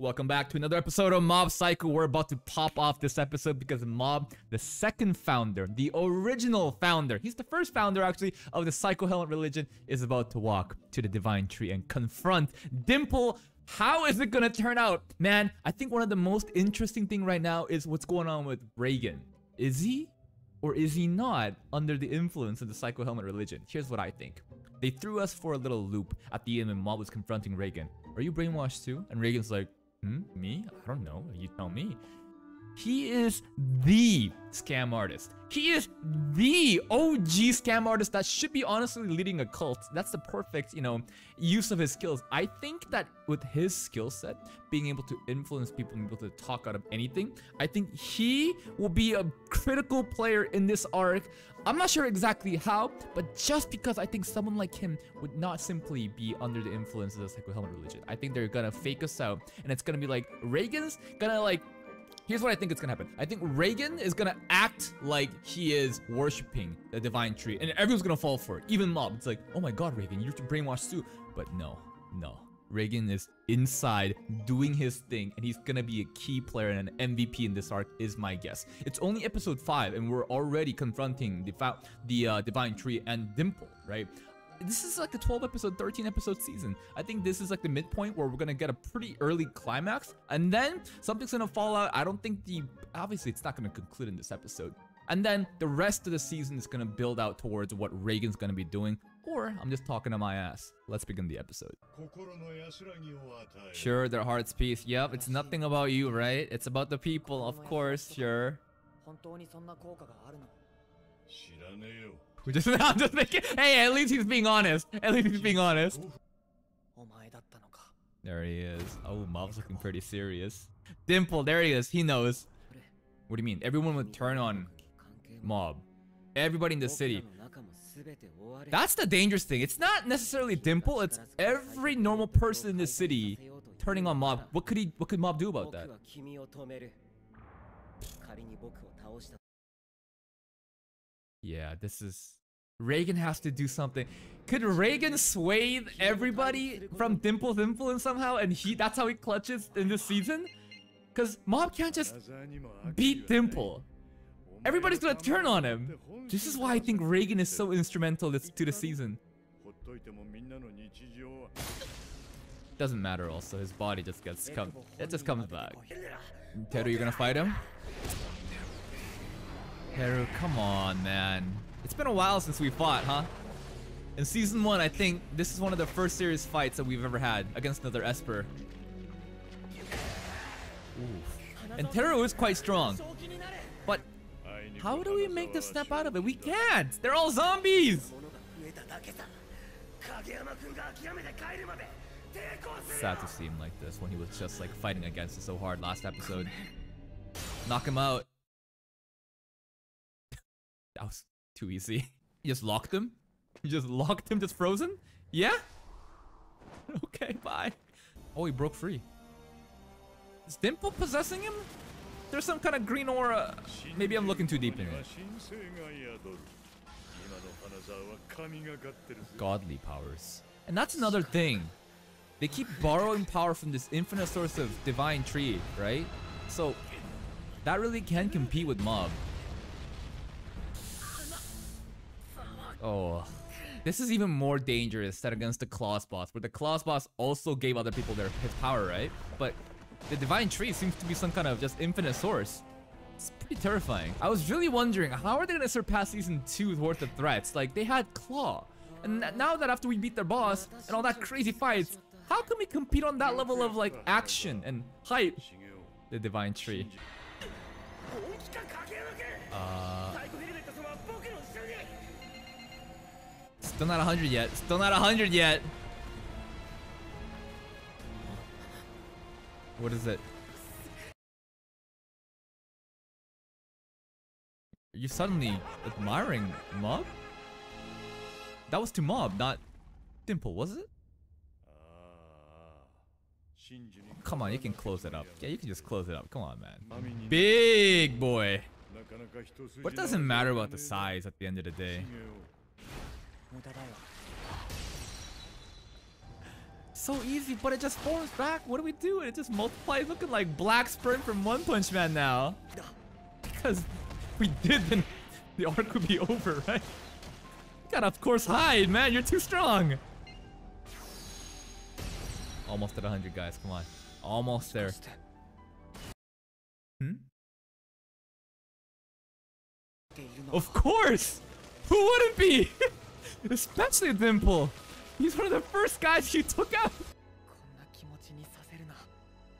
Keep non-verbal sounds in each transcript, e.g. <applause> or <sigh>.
Welcome back to another episode of Mob Psycho. We're about to pop off this episode because Mob, the second founder, the original founder, he's the first founder actually of the Psycho Helmet religion, is about to walk to the Divine Tree and confront Dimple. How is it gonna turn out? Man, I think one of the most interesting thing right now is what's going on with Reigen. Is he or is he not under the influence of the Psycho Helmet religion? Here's what I think. They threw us for a little loop at the end when Mob was confronting Reigen. Are you brainwashed too? And Reigen's like, Hmm? Me? I don't know. You tell me. He is the scam artist. He is the OG scam artist that should be honestly leading a cult. That's the perfect, you know, use of his skills. I think that with his skill set, being able to influence people and be able to talk out of anything, I think he will be a critical player in this arc. I'm not sure exactly how, but just because I think someone like him would not simply be under the influence of the Psycho Helmet religion. I think they're gonna fake us out, and it's gonna be like Reigen's gonna like Here's what I think is gonna happen. I think Reigen is gonna act like he is worshipping the divine tree, and everyone's gonna fall for it. Even Mob. It's like, oh my god, Reigen, you're brainwashed too. But no, no. Reigen is inside doing his thing, and he's gonna be a key player and an MVP in this arc, is my guess. It's only episode 5, and we're already confronting the, the uh, Divine Tree and Dimple, right? This is like a 12 episode 13 episode season. I think this is like the midpoint where we're gonna get a pretty early climax. And then something's gonna fall out. I don't think the obviously it's not gonna conclude in this episode. And then the rest of the season is gonna build out towards what Reigen's gonna be doing. Or i'm just talking to my ass. Let's begin the episode. Sure their heart's peace. Yep it's nothing about you right? It's about the people of course sure we <laughs> just, hey, at least he's being honest. At least he's being honest. There he is. Oh, Mob's looking pretty serious. Dimple, there he is. He knows. What do you mean? Everyone would turn on Mob. Everybody in the city. That's the dangerous thing. It's not necessarily Dimple. It's every normal person in the city turning on Mob. What could he? What could Mob do about that? Yeah, this is... Reigen has to do something. Could Reigen sway everybody from Dimple's influence somehow and he that's how he clutches in this season? Because Mob can't just beat Dimple. Everybody's gonna turn on him. This is why I think Reigen is so instrumental to the season. Doesn't matter also, his body just gets come it just comes back. Teru, you're gonna fight him? Teru, come on, man. It's been a while since we fought, huh? In season one, I think this is one of the first serious fights that we've ever had against another Esper. Oof. And Teru is quite strong. But how do we make the snap out of it? We can't! They're all zombies! Sad to see him like this when he was just like fighting against it so hard last episode. Knock him out. <laughs> That was too easy. You <laughs> just locked him? You <laughs> just locked him just frozen? Yeah? <laughs> okay, bye. Oh, he broke free. Is Dimple possessing him? There's some kind of green aura. Maybe I'm looking too deep in it. Godly powers. And that's another thing. They keep borrowing power from this infinite source of divine tree, right? So that really can compete with Mob. Oh. This is even more dangerous than against the Claw's boss, where the Claw's boss also gave other people their his power, right? But the Divine Tree seems to be some kind of just infinite source. It's pretty terrifying. I was really wondering, how are they gonna surpass Season 2's worth of threats? Like, they had Claw. And now that after we beat their boss, and all that crazy fights, how can we compete on that level of, like, action and hype? The Divine Tree. Uh... Still not 100 yet. Still not 100 yet. What is it? Are you suddenly admiring Mob? That was to Mob, not Dimple, was it? Come on, you can close it up. Yeah, you can just close it up. Come on, man. Big boy. But it doesn't matter about the size at the end of the day. So easy, but it just forms back. What do we do? It just multiplies looking like Black Sperm from One Punch Man now. Because we did, then the arc would be over, right? You gotta, of course, hide, man. You're too strong. Almost at 100, guys. Come on. Almost there. Hmm? Of course! Who wouldn't be? <laughs> Especially Dimple. He's one of the first guys you took out.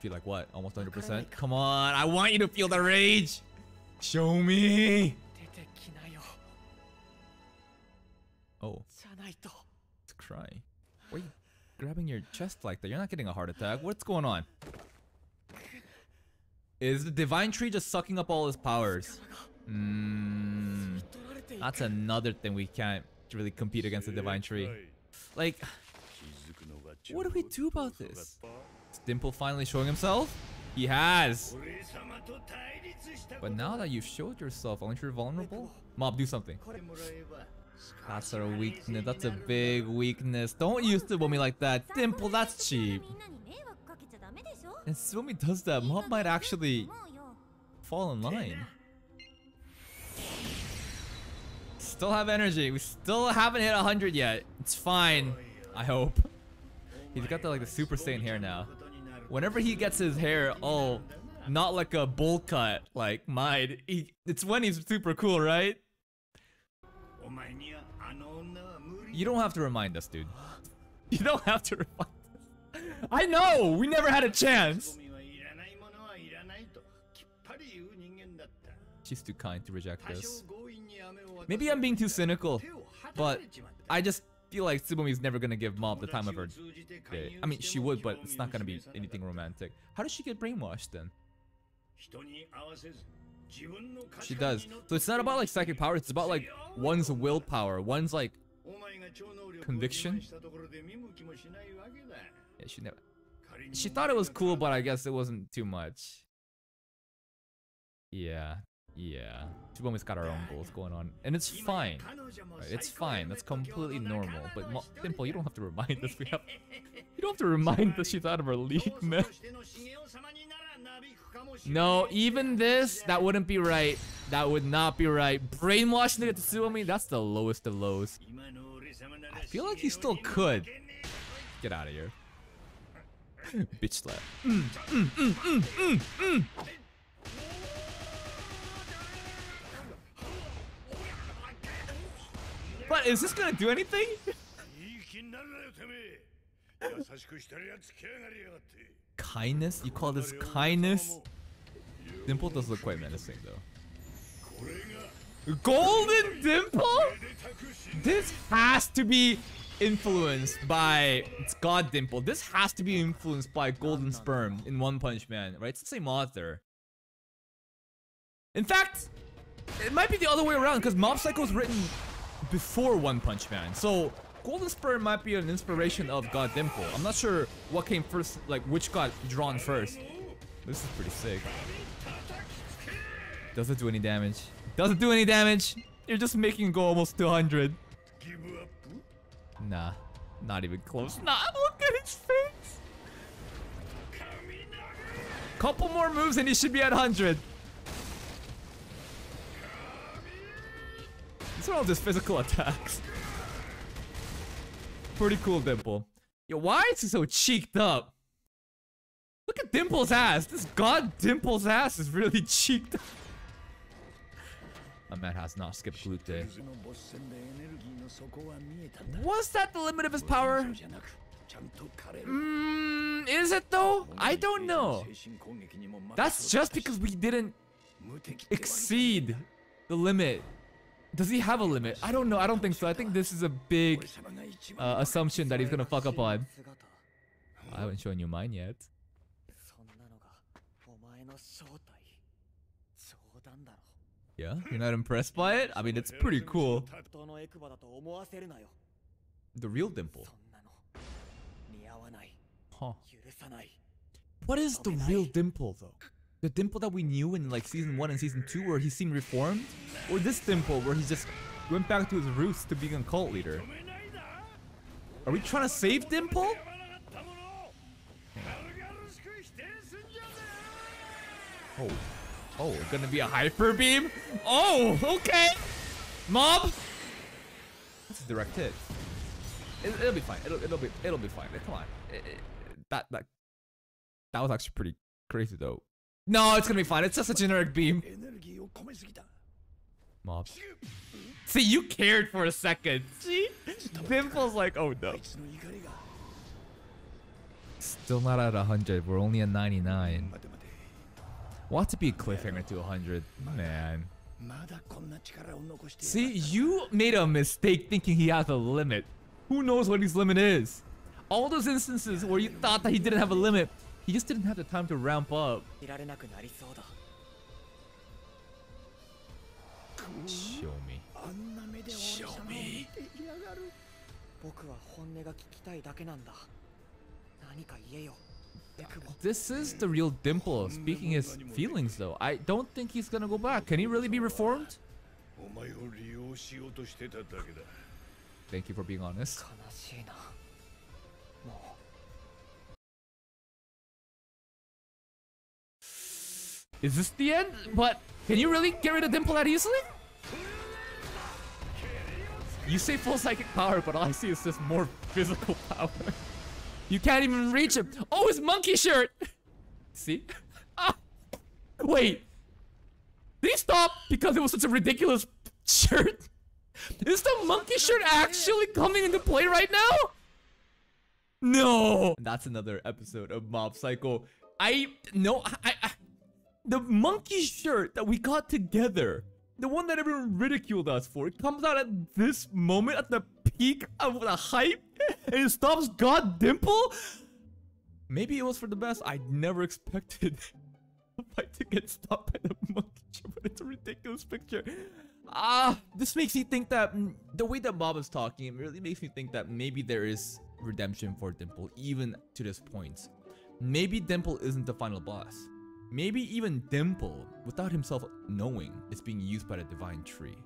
Feel like what? Almost 100%? Come on, I want you to feel the rage. Show me. Oh. It's crying. Why are you grabbing your chest like that? You're not getting a heart attack. What's going on? Is the Divine Tree just sucking up all his powers? Mmm. That's another thing we can't really compete against the Divine Tree. Like, what do we do about this? Is Dimple finally showing himself? He has. But now that you've showed yourself, aren't you vulnerable? Mob, do something. That's a weakness. That's a big weakness. Don't use the Tsubomi like that. Dimple, that's cheap. And Tsubomi does that. Mob might actually fall in line. Still have energy. We still haven't hit 100 yet. It's fine. I hope. He's got the like the Super Saiyan hair now. Whenever he gets his hair all not like a bowl cut like mine, he, it's when he's super cool, right? You don't have to remind us, dude. <laughs> You don't have to remind us. I know! We never had a chance! She's too kind to reject this. Maybe I'm being too cynical, but I just feel like Tsubomi's never gonna give Mob the time of her day. I mean, she would, but it's not gonna be anything romantic. How does she get brainwashed then? She does. So it's not about like psychic power, it's about like one's willpower, one's like conviction. Yeah, she never. She thought it was cool, but I guess it wasn't too much. Yeah, yeah. Tsubomi's got her own goals going on, and it's fine. Right, it's fine. That's completely normal. But Mo Dimple, you don't have to remind us. We have. <laughs> You don't have to remind us she's out of her league, man. No, even this, that wouldn't be right. That would not be right. Brainwashing the Tsubomi, that's the lowest of lows. I feel like he still could. Get out of here. <laughs> Bitch slap. Mm, mm, mm, But is this gonna do anything? kindness? You call this kindness? Dimple does look quite menacing though. Golden Dimple? This has to be influenced by it's God Dimple. This has to be influenced by Golden Sperm in One Punch Man, right? It's the same author. In fact, it might be the other way around because Mob Psycho is written before One Punch Man. So Golden Sperm might be an inspiration of God Dimple. I'm not sure what came first, like which got drawn first. This is pretty sick. Doesn't do any damage. Doesn't do any damage. You're just making go almost 200. Nah, not even close. Nah, look at his face. Couple more moves and he should be at 100. These all just physical attacks. Pretty cool, Dimple. Yo, why is he so cheeked up? Look at Dimple's ass. This god Dimple's ass is really <laughs> cheeked up. A man has not skipped glute day. Was that the limit of his power? Mm, is it though? I don't know. That's just because we didn't exceed the limit. Does he have a limit? I don't know. I don't think so. I think this is a big uh, assumption that he's gonna fuck up on. I haven't shown you mine yet. Yeah? You're not impressed by it? I mean, it's pretty cool. The real dimple. Huh. What is the real dimple, though? The Dimple that we knew in like season 1 and season 2 where he seemed reformed? Or this Dimple where he just went back to his roots to being a cult leader? Are we trying to save Dimple? Oh. Oh, gonna be a hyper beam? Oh, okay. Mob. That's a direct hit. It, will be fine. It'll, it'll be it'll be fine. Come on. It, it, that that that was actually pretty crazy though. No, it's gonna be fine. It's just a generic beam. Mob. See, you cared for a second. See? Dimple's like, oh no. Still not at 100. We're only at 99. Want to be a cliffhanger to 100. Man. See, you made a mistake thinking he has a limit. Who knows what his limit is? All those instances where you thought that he didn't have a limit, he just didn't have the time to ramp up. Show me. Show me. This is the real Dimple speaking his feelings though. I don't think he's gonna go back. Can he really be reformed? Thank you for being honest. Is this the end? But can you really get rid of Dimple that easily? You say full psychic power, but all I see is just more physical <laughs> power. You can't even reach him. Oh, his monkey shirt. See? Ah. Wait. Did he stop because it was such a ridiculous shirt? Is the monkey shirt actually coming into play right now? No. That's another episode of Mob Psycho. I no, I, I the monkey shirt that we got together, the one that everyone ridiculed us for, it comes out at this moment at the peak of the hype and it stops God Dimple? Maybe it was for the best. I never expected <laughs> the fight to get stopped by the monkey shirt, but it's a ridiculous picture. Ah, this makes me think that mm, the way that Mob is talking, it really makes me think that maybe there is redemption for Dimple, even to this point. Maybe Dimple isn't the final boss. Maybe even Dimple, without himself knowing, is being used by the Divine Tree.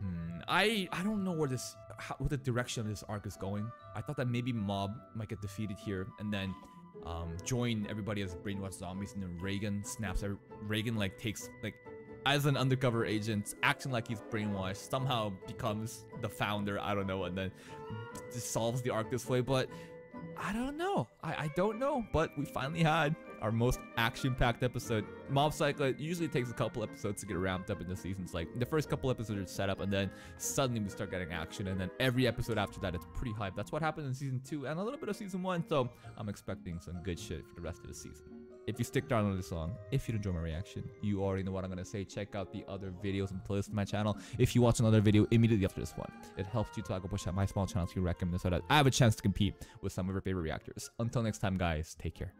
Hmm, I I don't know where this, how, what the direction of this arc is going. I thought that maybe Mob might get defeated here and then um, join everybody as brainwashed zombies, and then Reigen snaps. Reigen like takes like as an undercover agent, acting like he's brainwashed, somehow becomes the founder. I don't know, and then solves the arc this way. But I don't know. I, I don't know. But we finally had our most action-packed episode. Mob Psycho usually takes a couple episodes to get ramped up in the seasons. Like the first couple episodes are set up, and then suddenly we start getting action, and then every episode after that, it's pretty hype. That's what happened in season two and a little bit of season one. So I'm expecting some good shit for the rest of the season. If you stick around on this song, if you enjoy my reaction, you already know what I'm gonna say. Check out the other videos and playlists on my channel. If you watch another video immediately after this one, it helps you to go push out my small channel to recommend so that I have a chance to compete with some of your favorite reactors. Until next time, guys, take care.